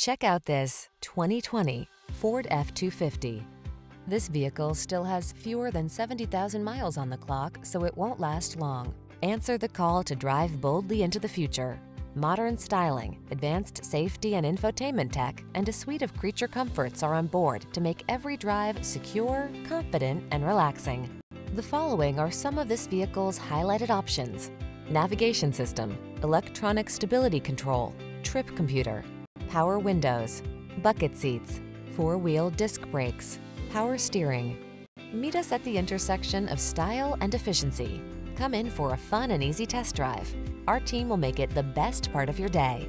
Check out this 2020 Ford F-250. This vehicle still has fewer than 70,000 miles on the clock, so it won't last long. Answer the call to drive boldly into the future. Modern styling, advanced safety and infotainment tech, and a suite of creature comforts are on board to make every drive secure, confident, and relaxing. The following are some of this vehicle's highlighted options. Navigation system, electronic stability control, trip computer, power windows, bucket seats, four-wheel disc brakes, power steering. Meet us at the intersection of style and efficiency. Come in for a fun and easy test drive. Our team will make it the best part of your day.